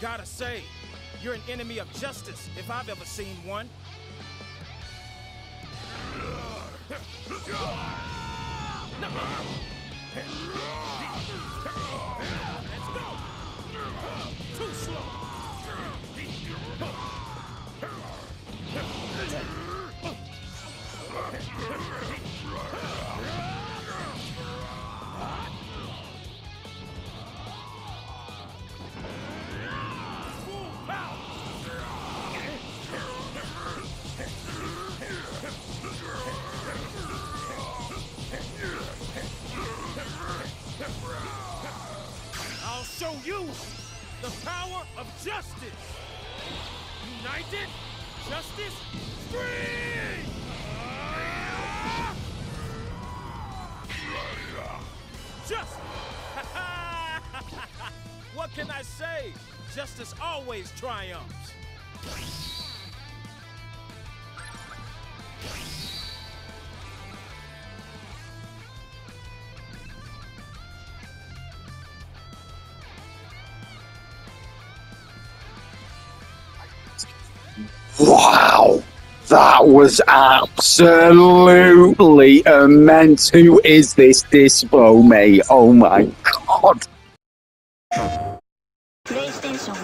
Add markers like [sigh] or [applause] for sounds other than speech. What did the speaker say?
Gotta say, you're an enemy of justice if I've ever seen one. Let's go! Too slow! Show you the power of justice. United Justice Free! Just [laughs] what can I say? Justice always triumphs. Wow! That was absolutely immense. Who is this Dyspo, mate? Oh my god. PlayStation.